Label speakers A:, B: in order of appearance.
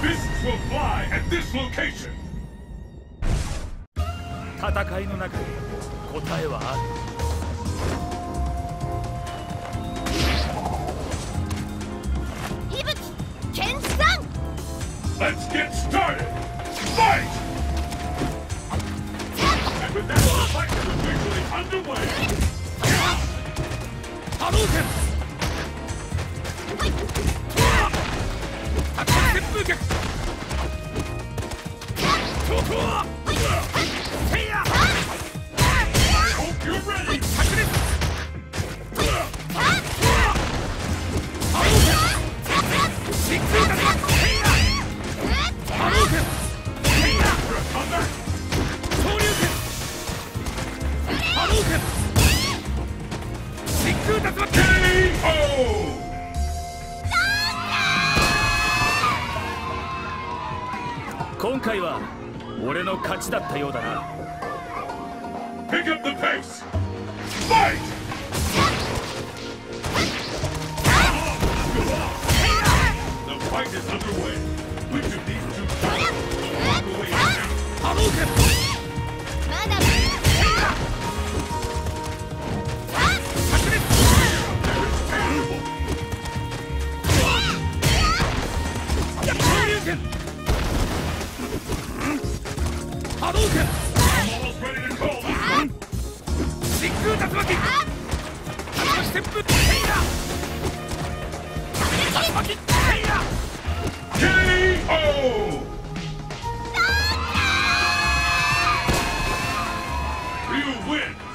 A: Fists will fly at this location!
B: 戦いの中に答えはあ
C: る息吹剣さん
A: Let's get started! Fight! And with that, the fight is officially underway!
B: 波 空竜巻
A: KO!
B: 今回は俺の勝ちだったようだな
A: Pick up the pace! Fight!
B: 波動拳
A: 真
B: 空竜巻
A: 風ステップテ
B: イラ竜巻テイラ KO! You win!